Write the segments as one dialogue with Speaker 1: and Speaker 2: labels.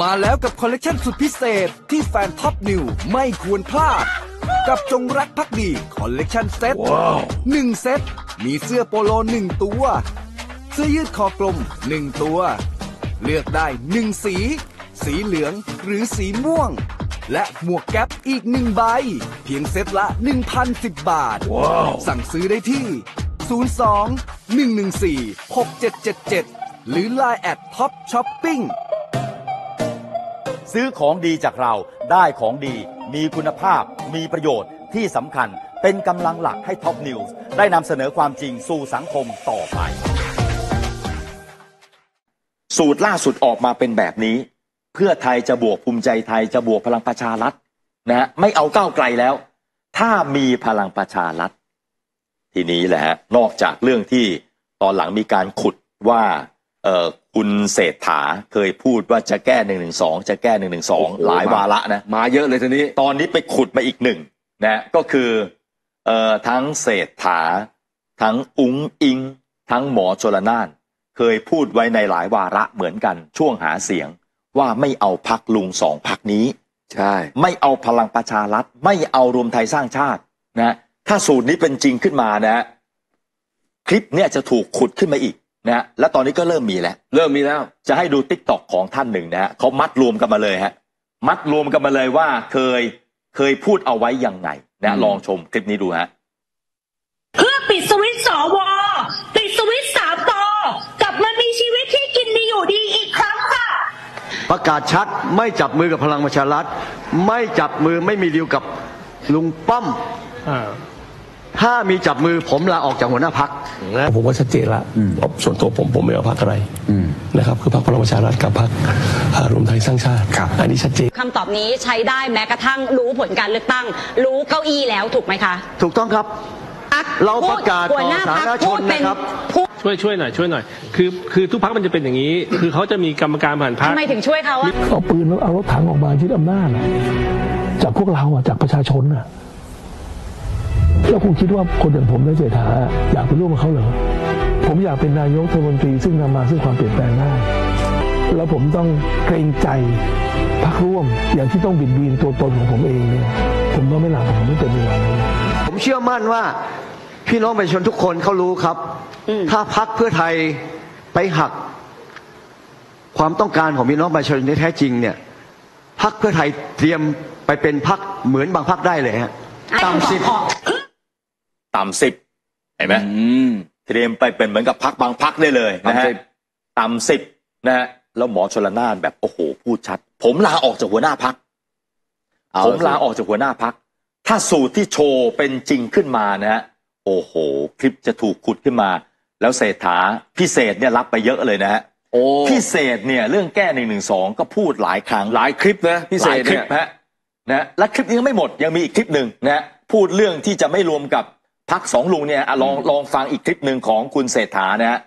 Speaker 1: มาแล้วกับคอลเลกชันสุดพิเศษที่แฟน Top News ไม่ควรพลาด กับจงรักภักดีคอลเลกชันเซ็ตหนึ่งเซ็ตมีเสื้อโปโลหนึ่งตัวเสื้อยืดคอกลมหนึ่งตัว เลือกได้หนึ่งสี สีเหลืองหรือสีม่วง และหมวกแก๊ปอีกหนึ่งใบ เพียงเซ็ตละ 1,010 บาทสั่งซื้อได้ที่ 02 114 6777 หรือ Line add Top Shopping
Speaker 2: ซื้อของดีจากเราได้ของดี มีคุณภาพ มีประโยชน์ที่สำคัญเป็นกำลังหลักให้ Top News ได้นำเสนอความจริงสู่สังคมต่อไป สูตรล่าสุดออกมาเป็นแบบนี้ เพื่อไทยจะบวกภูมิใจไทยจะบวกพลังประชารัฐนะฮะไม่เอาก้าวไกลแล้ว ถ้ามีพลังประชารัฐทีนี้แหละฮะนอกจากเรื่องที่ตอนหลังมีการขุดว่า คุณเศรษฐาเคยพูดว่าจะแก้หนึ่งหนึ่งสองจะแก้หนึ่งหนึ่งสองหลายวาระนะ
Speaker 3: มาเยอะเลยทีนี้
Speaker 2: ตอนนี้ไปขุดมาอีกหนึ่งนะก็คือเอ่อทั้งเศรษฐา ทั้งอุงอิง ทั้งหมอชลนาน เคยพูดไว้ในหลายวาระเหมือนกันช่วงหาเสียง ว่าไม่เอาพักลุงสองพักนี้
Speaker 3: ใช่
Speaker 2: ไม่เอาพลังประชารัฐ ไม่เอารวมไทยสร้างชาตินะถ้าสูตรนี้เป็นจริงขึ้นมานะ คลิปเนี่ยจะถูกขุดขึ้นมาอีก นะและตอนนี้ก็เริ่มมีแล้ว
Speaker 3: เริ่มมีแล้ว
Speaker 2: จะให้ดู TikTok ของท่านหนึ่งนะฮะเขามัดรวมกันมาเลยฮะ มัดรวมกันมาเลยว่าเคยเคยพูดเอาไว้ยังไงนะ
Speaker 3: อืม
Speaker 2: ลองชมคลิปนี้ดูฮะ
Speaker 4: เพื่อปิดสวิตช์สวปิดสวิตช์สามปอกลับมามีชีวิตที่กินดีอยู่ดีอีกครั้งค่ะ
Speaker 5: ประกาศชัดไม่จับมือกับพลังประชารัฐ ไม่จับมือไม่มีดีลกับลุงป้อม ถ้ามีจับมือผมลาออกจากหัวหน้าพัก
Speaker 6: ผมว่าชัดเจนละเพราะส่วนตัวผมผมไม่เอาพรรคอะไรนะครับคือพรรคพลังประชารัฐกับพรรคอ่ารวมไทยสร้างชาติอันนี้ชัดเจน
Speaker 7: คำตอบนี้ใช้ได้แม้กระทั่งรู้ผลการเลือกตั้ง รู้เก้าอี้แล้วถูกไหมคะ
Speaker 5: ถูกต้องครับเราประกาศ
Speaker 7: หัวหน้า
Speaker 5: ต่อ
Speaker 7: พัก
Speaker 5: สาธารณชน
Speaker 7: พูดเป็น
Speaker 5: นะครับ
Speaker 7: พูด
Speaker 6: ช่วยช่วยหน่อยช่วยหน่อยคือคือทุกพักมันจะเป็นอย่างนี้ คือเขาจะมีกรรมการผ่านพัก
Speaker 7: ทำไมถึงช่วยเขาอะ
Speaker 6: เอาปืนเอารถถังออกมายึดอำนาจอะจากพวกเราอะจากประชาชนอะ แล้วคุณคิดว่าคนอย่างผมและเศรษฐาอยากไปร่วมกับเขาเหรอผมอยากเป็นนายกรัฐมนตรีซึ่งนำมาซึ่งความเปลี่ยนแปลงได้แล้วผมต้องเกรงใจพักร่วมอย่างที่ต้องบิดเบีนตัวตนของผมเองเนี่ยผมต้องไม่หลับผมไม่เป็นเวลาเลย
Speaker 5: ผมเชื่อมั่นว่าพี่น้องประชาชนทุกคนเขารู้ครับ ถ้าพักเพื่อไทยไปหัก ความต้องการของพี่น้องประชาชนที่แท้จริงเนี่ยพักเพื่อไทยเตรียมไปเป็นพักเหมือนบางพักได้เลยฮะต่ำสิบ
Speaker 2: ต่ำสิบเห็นไหม
Speaker 3: อืม
Speaker 2: เตรียมไปเป็นเหมือนกับพักบางพักได้เลยนะฮะ
Speaker 3: ต่ำสิบ
Speaker 2: ต่ำสิบนะฮะแล้วหมอชลนานแบบโอ้โหพูดชัด ผมลาออกจากหัวหน้าพัก
Speaker 3: เอา
Speaker 2: ผมลา
Speaker 3: สิ
Speaker 2: ออกจากหัวหน้าพักถ้าสูตรที่โชว์เป็นจริงขึ้นมานะฮะโอ้โห คลิปจะถูกขุดขึ้นมา แล้วเศรษฐาพิเศษเนี่ยรับไปเยอะเลยนะฮะ
Speaker 3: โอ้
Speaker 2: พิเศษเนี่ยเรื่องแก้หนึ่งหนึ่งสองก็พูดหลายครั้ง
Speaker 3: หลายคลิปนะพี่เศ
Speaker 2: หลาย
Speaker 3: ษ
Speaker 2: คลิ
Speaker 3: เนี่
Speaker 2: ป
Speaker 3: ย
Speaker 2: ฮะนะและคลิปนี้ยังไม่หมดยังมีอีกคลิปหนึ่งนะฮะพูดเรื่องที่จะไม่รวมกับ พักสองลุงเนี่ยอะลองลองฟังอีกคลิปหนึ่งของคุณเศรษฐานะฮะ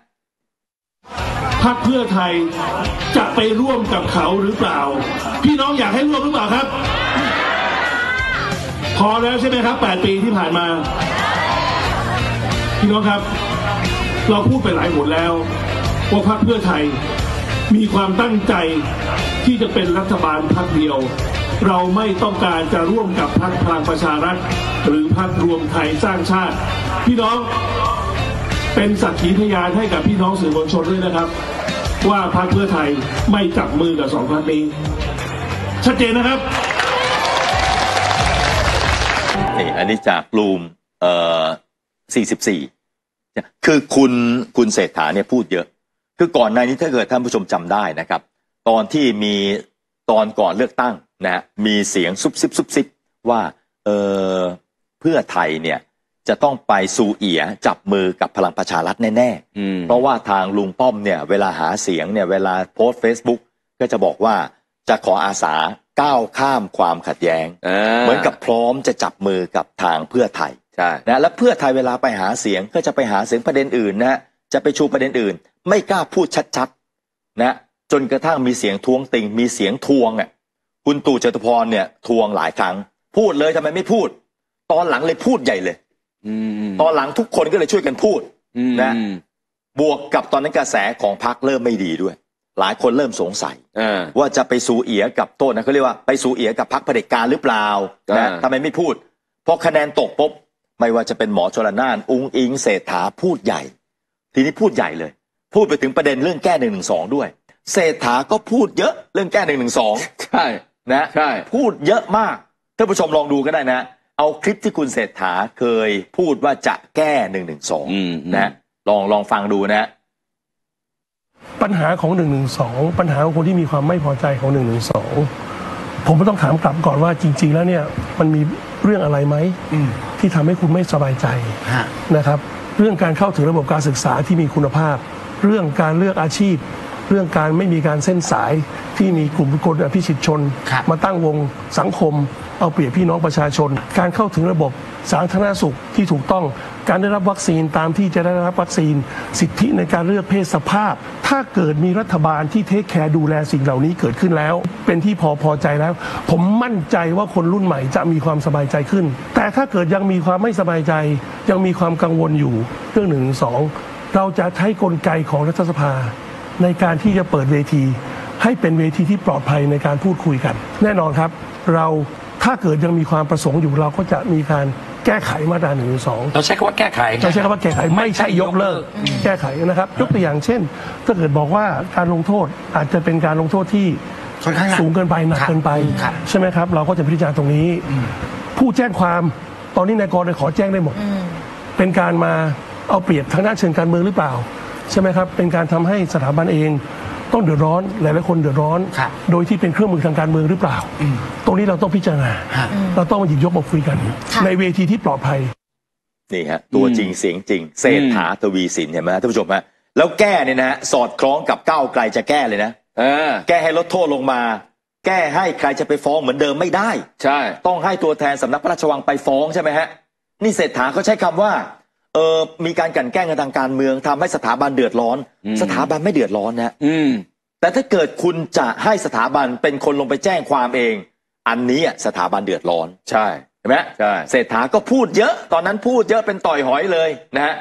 Speaker 8: พักเพื่อไทยจะไปร่วมกับเขาหรือเปล่า พี่น้องอยากให้ร่วมหรือเปล่าครับ พอแล้วใช่ไหมครับ 8 ปีที่ผ่านมา พี่น้องครับ เราพูดไปหลายหนแล้วว่าพักเพื่อไทยมีความตั้งใจที่จะเป็นรัฐบาลพักเดียว เราไม่ต้องการจะร่วมกับพักพลังประชารัฐ หรือพักรวมไทยสร้างชาติ พี่น้องเป็นสักขีพยานให้กับพี่น้องสื่อมวลชนด้วยนะครับ ว่าพรรคเพื่อไทยไม่จับมือกับสองพรรคนี้ชัดเจนนะครับ
Speaker 2: นี่อันนี้จากรูมเอ่อ44 คือคุณคุณเศรษฐาเนี่ยพูดเยอะ คือก่อนหน้านี้ถ้าเกิดท่านผู้ชมจำได้นะครับ ตอนที่มีตอนก่อนเลือกตั้งนะฮะมีเสียงซุบซิบซุบซิบว่าเออ เพื่อไทยเนี่ยจะต้องไปสู่เอียจับมือกับพลังประชารัฐแน่
Speaker 3: อืม
Speaker 2: ๆเพราะว่าทางลุงป้อมเนี่ยเวลาหาเสียงเนี่ยเวลาโพสต์ Facebook ก็จะบอกว่าจะขออาสาก้าวข้ามความขัดแย้ง
Speaker 3: อ่า
Speaker 2: เหมือนกับพร้อมจะจับมือกับทางเพื่อไทย
Speaker 3: ใช่
Speaker 2: นะและเพื่อไทยเวลาไปหาเสียงก็จะไปหาเสียงประเด็นอื่นนะฮะจะไปชูประเด็นอื่น ไม่กล้าพูดชัดๆนะจนกระทั่งมีเสียงท้วงติงมีเสียงทวงอะคุณตู่จตุพรเนี่ยทวงหลายครั้ง พูดเลยทำไมไม่พูด ตอนหลังเลยพูดใหญ่เลย
Speaker 3: อืม
Speaker 2: ตอนหลังทุกคนก็เลยช่วยกันพูด
Speaker 3: อืม
Speaker 2: นะบวกกับตอนนั้นกระแสของพรรคเริ่มไม่ดีด้วย หลายคนเริ่มสงสัย
Speaker 3: อ่า
Speaker 2: ว่าจะไปสูเอียกับโต้นนะเขาเรียกว่าไปสูเอียกับพรรคเผด็จการหรือเปล่า
Speaker 3: อ่า
Speaker 2: นะทำไมไม่พูดพอคะแนนตกปุ๊บไม่ว่าจะเป็นหมอชลนานอุ้งอิงเศรษฐาพูดใหญ่ ทีนี้พูดใหญ่เลย พูดไปถึงประเด็นเรื่องแก้หนึ่งหนึ่งสองด้วย เศรษฐาก็พูดเยอะเรื่องแก้หนึ่งหนึ่งสอง
Speaker 3: ใช่
Speaker 2: นะ
Speaker 3: ใช่
Speaker 2: พูดเยอะมากท่านผู้ชมลองดูก็ได้นะ เอาคลิปที่คุณเศรษฐาเคยพูดว่าจะแก้หนึ่งหนึ่งสอง
Speaker 3: อืม
Speaker 2: นะลองลองฟังดูนะ
Speaker 6: ปัญหาของ1นึปัญหาของคนที่มีความไม่พอใจของ1นึผมก็ต้องถามกลับก่อนว่าจริง ๆ แล้วเนี่ยมันมีเรื่องอะไรไหมที่ทำให้คุณไม่สบายใจนะครับ เรื่องการเข้าถึงระบบการศึกษาที่มีคุณภาพ เรื่องการเลือกอาชีพ เรื่องการไม่มีการเส้นสายที่มีกลุ่มคนอภิสิทธิชน มาตั้งวงสังคม เอาเปรียบพี่น้องประชาชน การเข้าถึงระบบสาธารณสุขที่ถูกต้อง การได้รับวัคซีนตามที่จะได้รับวัคซีน สิทธิในการเลือกเพศสภาพ ถ้าเกิดมีรัฐบาลที่เทคแคร์ดูแลสิ่งเหล่านี้เกิดขึ้นแล้ว เป็นที่พอพอใจแล้ว ผมมั่นใจว่าคนรุ่นใหม่จะมีความสบายใจขึ้น แต่ถ้าเกิดยังมีความไม่สบายใจ ยังมีความกังวลอยู่เรื่องหนึ่งสองเราจะใช้กลไกของรัฐสภา ในการที่จะเปิดเวที ให้เป็นเวทีที่ปลอดภัยในการพูดคุยกัน แน่นอนครับ เราถ้าเกิดยังมีความประสงค์อยู่เราก็จะมีการแก้ไขมาตราหนึ่งสอง
Speaker 9: เราใช้คำว่าแก้ไข
Speaker 6: เราใช้คำว่าแก้ไขไม่ใช่ยกเลิก แก้ไขนะครับ ยกตัวอย่างเช่น ถ้าเกิดบอกว่าการลงโทษอาจจะเป็นการลงโทษที่
Speaker 9: ค่อนข้างหนัก
Speaker 6: สูงเกินไปหนัก
Speaker 9: ครับ
Speaker 6: เกินไป
Speaker 9: ครับ
Speaker 6: ใช่ไหมครับ เราก็จะพิจารณาตรงนี้ ผู้แจ้งความตอนนี้นายกรเลยขอแจ้งได้หมด เป็นการมาเอาเปรียบทางด้านเชิงการเมืองหรือเปล่า ใช่ไหมครับ เป็นการทำให้สถาบันเองต้องเดือดร้อนหลายๆคนเดือดร้อน
Speaker 9: ครับ
Speaker 6: โดยที่เป็นเครื่องมือทางการเมืองหรือเปล่า ตรงนี้เราต้องพิจารณา
Speaker 9: ฮะ
Speaker 6: เราต้องมาหยิบยกมาคุยกัน ในเวทีที่ปลอดภัย
Speaker 2: นี่ฮะตัวจริงเสียงจริงเศรษฐาทวีสินเห็นไหมฮะท่านผู้ชมฮะแล้วแก้เนี่ยนะฮะสอดคล้องกับก้าวไกลจะแก้เลยนะ
Speaker 3: เออ
Speaker 2: แก้ให้ลดโทษลงมา แก้ให้ใครจะไปฟ้องเหมือนเดิมไม่ได้
Speaker 3: ใช่
Speaker 2: ต้องให้ตัวแทนสำนักพระราชวังไปฟ้องใช่ไหมฮะนี่เศรษฐาเขาใช้คำว่า เออมีการกลั่นแกล้งกันทางการเมืองทำให้สถาบันเดือดร้อน
Speaker 3: อืม
Speaker 2: สถาบันไม่เดือดร้อนนะ
Speaker 3: อืม
Speaker 2: แต่ถ้าเกิดคุณจะให้สถาบันเป็นคนลงไปแจ้งความเอง อันนี้อะสถาบันเดือดร้อน
Speaker 3: ใช่
Speaker 2: เห็นไหม
Speaker 3: ใช่
Speaker 2: เศรษฐาก็พูดเยอะตอนนั้นพูดเยอะเป็นต่อยหอยเลยนะฮะ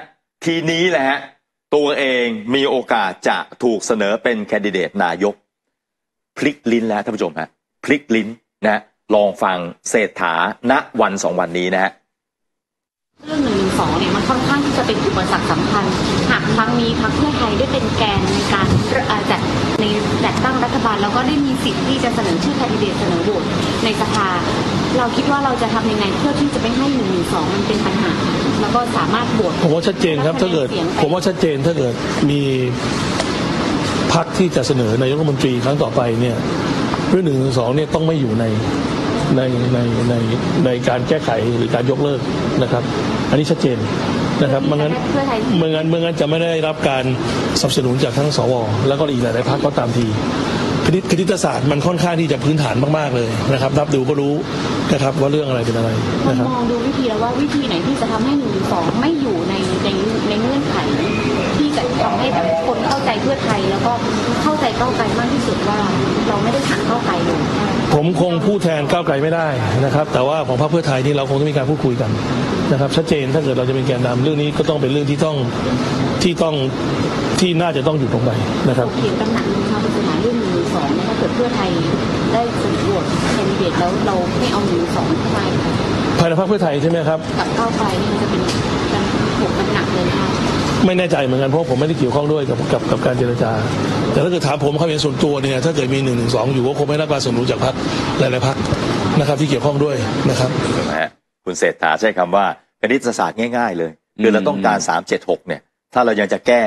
Speaker 2: ทีนี้แหละฮะตัวเองมีโอกาสจะถูกเสนอเป็นแคนดิเดตนายก พลิกลิ้นแล้วท่านผู้ชมฮะพลิกลิ้นนะฮะลองฟังเศรษฐาณวันสองวันนี้นะฮะ
Speaker 10: เรื่องหนึ่งสองเนี่ยมันค่อนข้างที่จะเป็นอุปสรรคสำคัญ หากครั้งนี้พรรคเพื่อไทยได้เป็นแกนในการจัดในจัดตั้งรัฐบาล แล้วก็ได้มีสิทธิ์ที่จะเสนอชื่อแคนดิเดตเสนอโหวตในสภา เราคิดว่าเราจะทำยังไงเพื่อที่จะไม่ให้หนึ่งหนึ่งสองมันเป็นปัญหา แล้วก็สามารถโหวต
Speaker 6: ผมว่าชัดเจนครับถ้าเกิด ผมว่าชัดเจนถ้าเกิดมีพักที่จะเสนอนายกรัฐมนตรีครั้งต่อไปเนี่ยเรื่องหนึ่งสองเนี่ยต้องไม่อยู่ใน ในในในในการแก้ไขหรือการยกเลิกนะครับ อันนี้ชัดเจนนะครับไม่งั้น
Speaker 10: เพื่อไทย
Speaker 6: ไม่งั้นไม่งั้นจะไม่ได้รับการสนับสนุนจากทั้งสว แล้วก็อีกหลายๆพักก็ตามทีคณิตคณิตศาสตร์มันค่อนข้างที่จะพื้นฐานมากๆเลยนะครับรับดูก็รู้นะครับว่าเรื่องอะไรเป็นอะไร
Speaker 10: มัน
Speaker 6: นะครับ
Speaker 10: มองดูวิธีแล้วว่าวิธีไหนที่จะทำให้หนึ่งหนึ่งสองไม่อยู่ในในในเงื่อนไข ที่จะทำให้แบบคนเข้าใจเพื่อไทย แล้วก็เข้าใจก้าวไกลมากที่สุดว่าเราไม่ได้หันก้าวไกลเลย
Speaker 6: ผมคงพูดแทนก้าวไกลไม่ได้นะครับ แต่ว่าของพรรคเพื่อไทยนี่เราคงต้องมีการพูดคุยกันนะครับชัดเจนถ้าเกิดเราจะเป็นแกนนำเรื่องนี้ก็ต้องเป็นเรื่องที่ต้องที่ต้องที่น่าจะต้องหยุดลงไปนะครับ
Speaker 10: เขียนตำหนักหนึ่งค่ะเป็นปัญหาเรื่องหนึ่งหนึ่งสองเนี่ยถ้าเกิดเพื่อไทยได้เสนอโหวตแคนดิเดตแล้วเราไม่เอาหนึ่งหนึ่งสองเข้ามา
Speaker 6: ภายในพรรคเพื่อไทยใช่ไหมครับ
Speaker 10: กับก้าวไกลนี่มันจะเป็นการถกกันหนักเลยค่ะ
Speaker 6: ไม่แน่ใจเหมือนกันเพราะผมไม่ได้เกี่ยวข้องด้วยกับกับกับการเจรจา แต่ถ้าเกิดถามผมความเห็นส่วนตัวเนี่ยถ้าเกิดมีหนึ่งหนึ่งสองอยู่ก็คงไม่ได้รับการสนับสนุนจากพรรคหลายๆพรรคนะครับ ที่เกี่ยวข้องด้วยนะครับ
Speaker 2: ใช่ไหมฮะคุณเศรษฐาใช้คำว่าคณิตศาสตร์ง่าย ๆ เลยคือเราต้องการสามเจ็ดหกเนี่ยถ้าเรายังจะแก้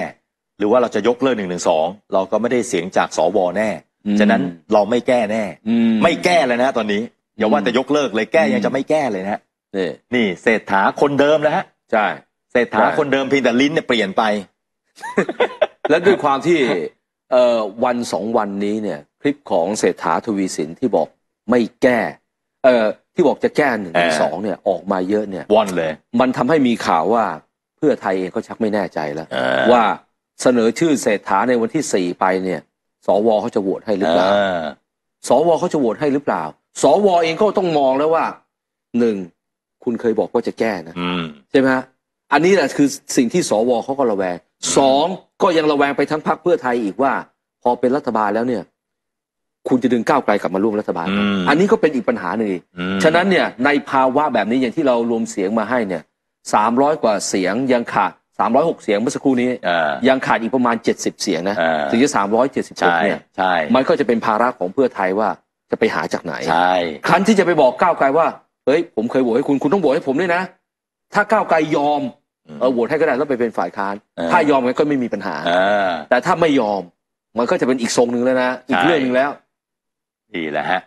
Speaker 2: หรือว่าเราจะยกเลิกหนึ่งหนึ่งสองเราก็ไม่ได้เสียงจากสวแน่
Speaker 3: อืม
Speaker 2: ฉะนั้นเราไม่แก้แน่
Speaker 3: อืม
Speaker 2: ไม่แก้เลยนะตอนนี้อย่าว่าแต่ยกเลิกเลยแก้ยังจะไม่แก้เลยนะฮะ
Speaker 3: นี่
Speaker 2: นี่เศรษฐาคนเดิมนะฮะ
Speaker 3: ใช่
Speaker 2: เศรษฐา
Speaker 3: ใช่
Speaker 2: คนเดิมเพียงแต่ลิ้นเนี่ยเปลี่ยนไป
Speaker 3: และด้วยความที่เอ่อวันสองวันนี้เนี่ย คลิปของเศรษฐาทวีสินที่บอกไม่แก้เอ่อที่บอกจะแก้หนึ่ง
Speaker 2: เออ
Speaker 3: สองเนี่ยออกมาเยอะเนี่ย
Speaker 2: ว่อนเลย
Speaker 3: มันทำให้มีข่าวว่าเพื่อไทยเองก็ชักไม่แน่ใจแล้ว
Speaker 2: เออ
Speaker 3: ว่าเสนอชื่อเศรษฐาในวันที่สี่ไปเนี่ย สวเขาจะโหวตให้หรือเปล่า
Speaker 2: อ่า
Speaker 3: สวเขาจะโหวตให้หรือเปล่า สวเองก็ต้องมองแล้วว่าหนึ่งคุณเคยบอกว่าจะแก้นะ
Speaker 2: อืม
Speaker 3: ใช่ไหมฮะ อันนี้แหละคือสิ่งที่สวเขาก็ระแวงสองก็ยังระแวงไปทั้งพรรคเพื่อไทยอีกว่า พอเป็นรัฐบาลแล้วเนี่ย คุณจะดึงก้าวไกลกลับมาร่วมรัฐบาลไหม
Speaker 2: อืม
Speaker 3: อันนี้ก็เป็นอีกปัญหาหนึ่งอีก
Speaker 2: อืม
Speaker 3: ฉะนั้นเนี่ยในภาวะแบบนี้อย่างที่เรารวมเสียงมาให้เนี่ยสามร้อยกว่าเสียงยังขาดสามร้อยหกเสียงเมื่อสักครู่นี้
Speaker 2: เออ
Speaker 3: ยังขาดอีกประมาณเจ็ดสิบเสียงนะ
Speaker 2: เออ
Speaker 3: ถึงจะสามร้อยเจ็ดสิบ
Speaker 2: ใช่
Speaker 3: เนี่ย
Speaker 2: ใช่
Speaker 3: มันก็จะเป็นภาระของเพื่อไทยว่าจะไปหาจากไหน
Speaker 2: ใช่
Speaker 3: ครั้นที่จะไปบอกก้าวไกลว่าเฮ้ยผมเคยโหวตให้คุณคุณต้องโหวตให้ผมด้วยนะ ถ้าก้าวไกลยอม เออโหวตให้ก็ได้แล้วไปเป็นฝ่ายค้าน
Speaker 2: เออ
Speaker 3: ถ้ายอมกันก็ไม่มีปัญหา
Speaker 2: เออ
Speaker 3: แต่ถ้าไม่ยอมมันก็จะเป็นอีกทรงหนึ่งแล้วนะอีก
Speaker 2: ใช่
Speaker 3: เรื่องหนึ่งแล้ว
Speaker 2: นี่แหละฮะ